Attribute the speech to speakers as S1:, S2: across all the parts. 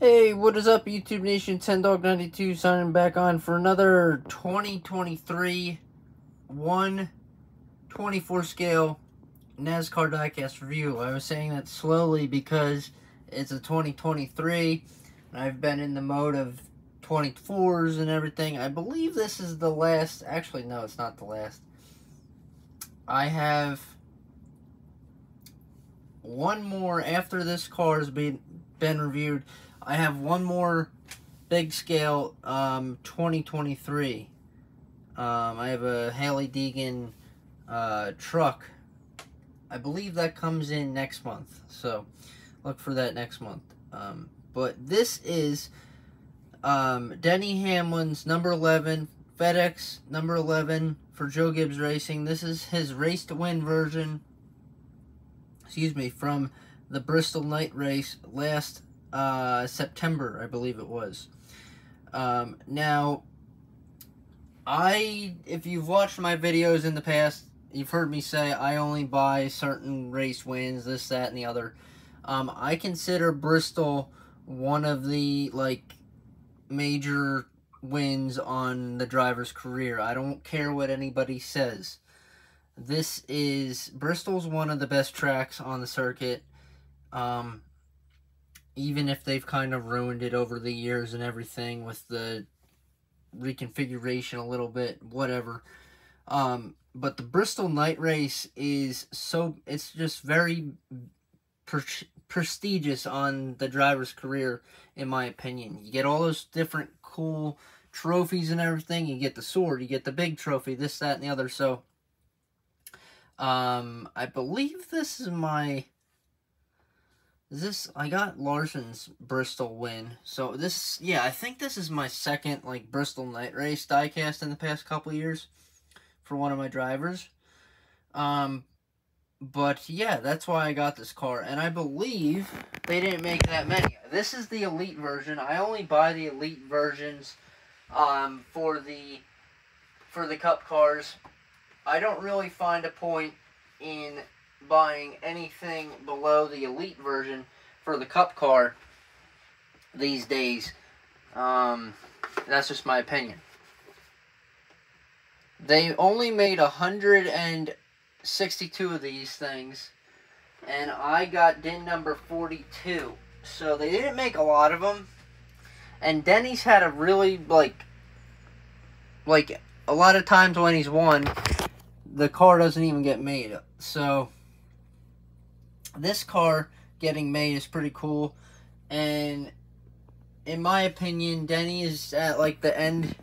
S1: Hey, what is up, YouTube Nation? HenDog92 signing back on for another 2023 124 scale NASCAR diecast review. I was saying that slowly because it's a 2023 and I've been in the mode of 24s and everything. I believe this is the last. Actually, no, it's not the last. I have one more after this car has been, been reviewed. I have one more big scale um, 2023. Um, I have a Hailie Deegan uh, truck. I believe that comes in next month. So look for that next month. Um, but this is um, Denny Hamlin's number 11 FedEx number 11 for Joe Gibbs Racing. This is his race to win version. Excuse me, from the Bristol Night Race last uh, September, I believe it was. Um, now, I, if you've watched my videos in the past, you've heard me say I only buy certain race wins, this, that, and the other. Um, I consider Bristol one of the, like, major wins on the driver's career. I don't care what anybody says. This is, Bristol's one of the best tracks on the circuit. Um, even if they've kind of ruined it over the years and everything with the reconfiguration a little bit, whatever. Um, but the Bristol Night Race is so, it's just very pre prestigious on the driver's career, in my opinion. You get all those different cool trophies and everything. You get the sword, you get the big trophy, this, that, and the other. So, um, I believe this is my this, I got Larson's Bristol win. So this, yeah, I think this is my second, like, Bristol night race diecast in the past couple years for one of my drivers. Um, but yeah, that's why I got this car. And I believe they didn't make that many. This is the Elite version. I only buy the Elite versions, um, for the, for the Cup cars. I don't really find a point in buying anything below the Elite version for the Cup car these days. Um, that's just my opinion. They only made 162 of these things, and I got DIN number 42. So they didn't make a lot of them. And Denny's had a really, like, like, a lot of times when he's won, the car doesn't even get made. So, this car getting made is pretty cool. And in my opinion, Denny is at like the end.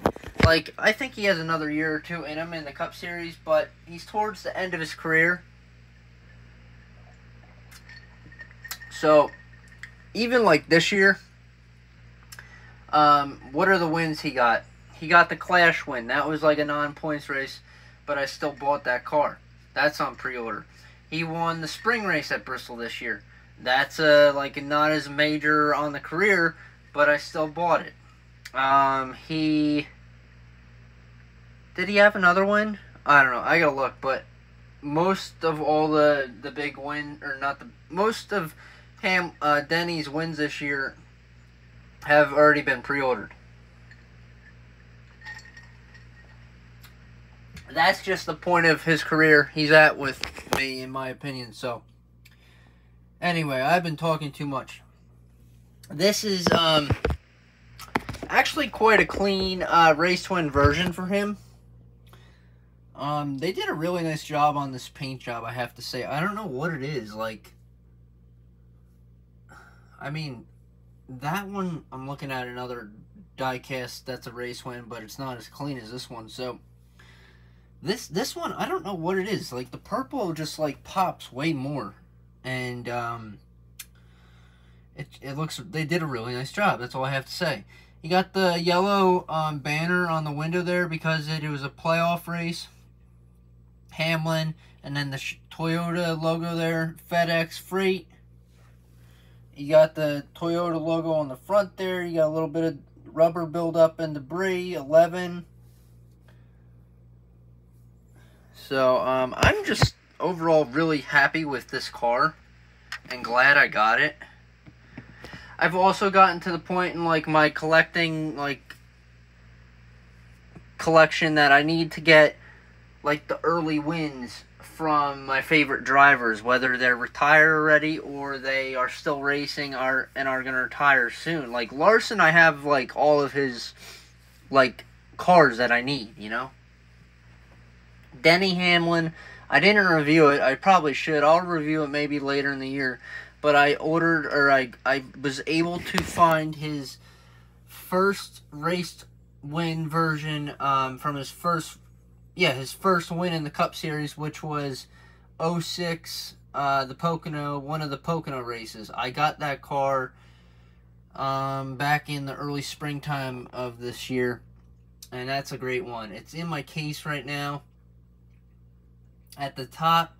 S1: Like, I think he has another year or two in him in the Cup Series, but he's towards the end of his career. So, even like this year, um, what are the wins he got? He got the Clash win. That was like a non-points race, but I still bought that car. That's on pre-order. He won the spring race at Bristol this year. That's uh, like not as major on the career, but I still bought it. Um, he did he have another win? I don't know. I gotta look, but most of all the the big win or not the most of Ham uh, Denny's wins this year have already been pre-ordered. That's just the point of his career he's at with me, in my opinion. So, anyway, I've been talking too much. This is um actually quite a clean uh, race twin version for him. Um, they did a really nice job on this paint job, I have to say. I don't know what it is, like... I mean, that one, I'm looking at another diecast that's a race win, but it's not as clean as this one, so... This this one, I don't know what it is. Like the purple just like pops way more, and um, it it looks they did a really nice job. That's all I have to say. You got the yellow um, banner on the window there because it, it was a playoff race. Hamlin, and then the Toyota logo there, FedEx Freight. You got the Toyota logo on the front there. You got a little bit of rubber buildup and debris, 11. So, um, I'm just overall really happy with this car and glad I got it. I've also gotten to the point in like my collecting like collection that I need to get like the early wins from my favorite drivers, whether they're retired already or they are still racing are and are gonna retire soon. Like Larson, I have like all of his like cars that I need, you know. Denny Hamlin, I didn't review it. I probably should. I'll review it maybe later in the year. But I ordered or I I was able to find his first race win version um, from his first yeah, his first win in the Cup Series, which was 06, uh, the Pocono, one of the Pocono races. I got that car um, back in the early springtime of this year, and that's a great one. It's in my case right now at the top,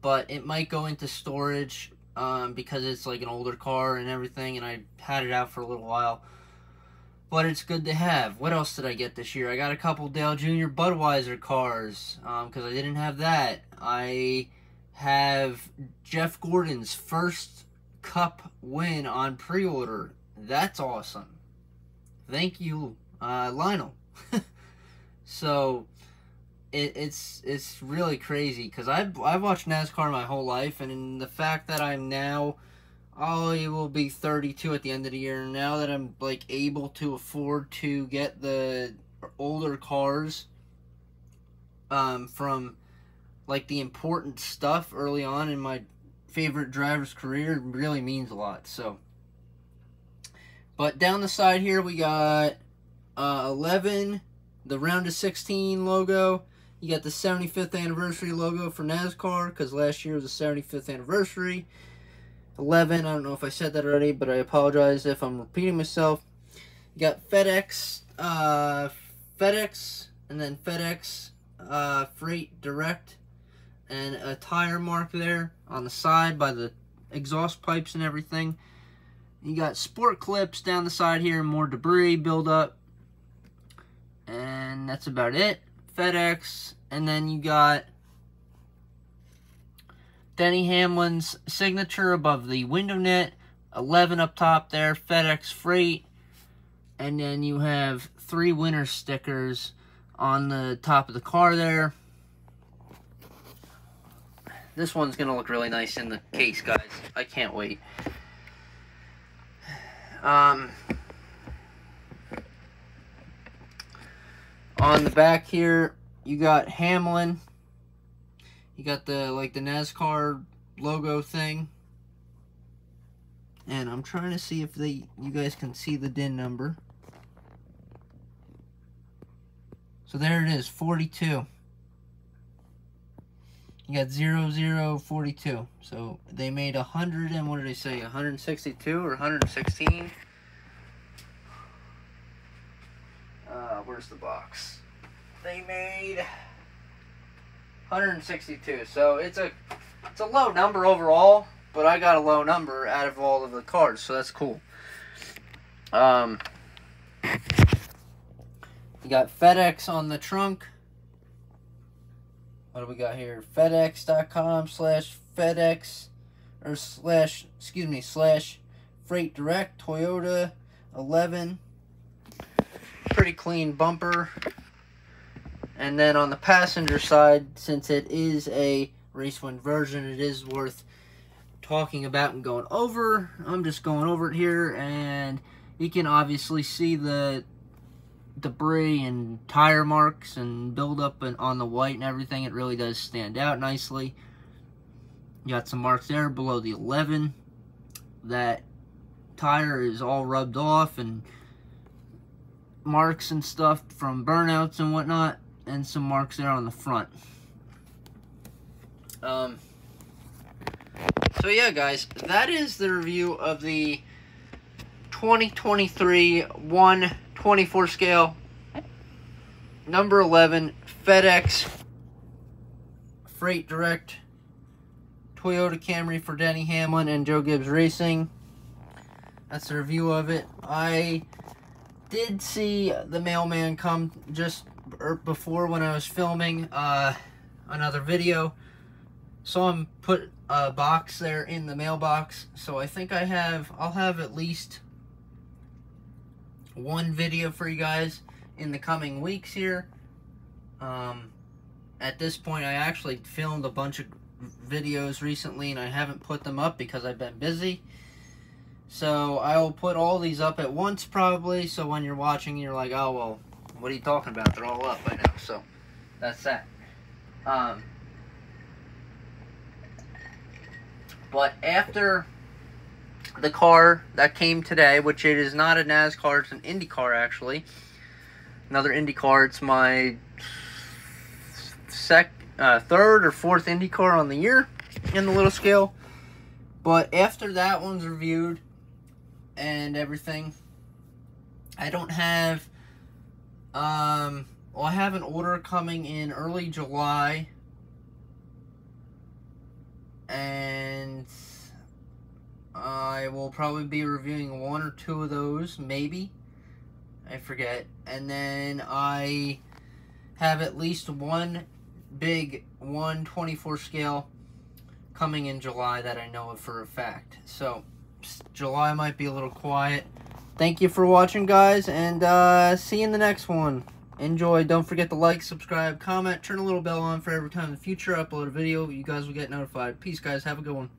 S1: but it might go into storage um, because it's like an older car and everything, and I had it out for a little while but it's good to have. What else did I get this year? I got a couple Dale Jr. Budweiser cars because um, I didn't have that. I have Jeff Gordon's first Cup win on pre-order. That's awesome. Thank you, uh, Lionel. so it, it's it's really crazy because I've I've watched NASCAR my whole life, and the fact that I'm now I will be 32 at the end of the year. And Now that I'm like able to afford to get the older cars um, from like the important stuff early on in my favorite driver's career really means a lot. So, but down the side here we got uh, 11, the round of 16 logo. You got the 75th anniversary logo for NASCAR because last year was the 75th anniversary. 11. I don't know if I said that already, but I apologize if I'm repeating myself. You got FedEx, uh, FedEx, and then FedEx uh, Freight Direct, and a tire mark there on the side by the exhaust pipes and everything. You got sport clips down the side here, more debris buildup. And that's about it. FedEx, and then you got Denny Hamlin's signature above the window net, 11 up top there, FedEx Freight, and then you have three winner stickers on the top of the car there. This one's going to look really nice in the case, guys. I can't wait. Um, on the back here, you got Hamlin you got the like the NASCAR logo thing. And I'm trying to see if they you guys can see the DIN number. So there it is, 42. You got 0042. So they made 100 and what did they say? 162 or 116? Uh, where's the box? They made 162. So it's a it's a low number overall, but I got a low number out of all of the cards, so that's cool. Um, you got FedEx on the trunk. What do we got here? FedEx.com slash FedEx or slash excuse me slash Freight Direct Toyota 11. Pretty clean bumper. And then on the passenger side, since it is a race win version, it is worth talking about and going over. I'm just going over it here, and you can obviously see the debris and tire marks and buildup on the white and everything. It really does stand out nicely. You got some marks there below the 11. That tire is all rubbed off and marks and stuff from burnouts and whatnot and some marks there on the front. Um, so yeah, guys, that is the review of the 2023 124 scale number 11 FedEx Freight Direct Toyota Camry for Denny Hamlin and Joe Gibbs Racing. That's the review of it. I did see the mailman come just Er, before when I was filming uh, another video. Saw him put a box there in the mailbox. So I think I have, I'll have at least one video for you guys in the coming weeks here. Um, at this point, I actually filmed a bunch of videos recently and I haven't put them up because I've been busy. So I'll put all these up at once probably. So when you're watching, you're like, oh, well, what are you talking about? They're all up by now. So that's that. Um, but after the car that came today, which it is not a NASCAR, it's an Indy car actually. Another Indy car. It's my sec, uh, third or fourth Indy car on the year in the little scale. But after that one's reviewed and everything, I don't have. Um, well, I have an order coming in early July. And I will probably be reviewing one or two of those, maybe. I forget. And then I have at least one big 124 scale coming in July that I know of for a fact. So, July might be a little quiet. Thank you for watching, guys, and uh, see you in the next one. Enjoy. Don't forget to like, subscribe, comment, turn a little bell on for every time in the future I upload a video. You guys will get notified. Peace, guys. Have a good one.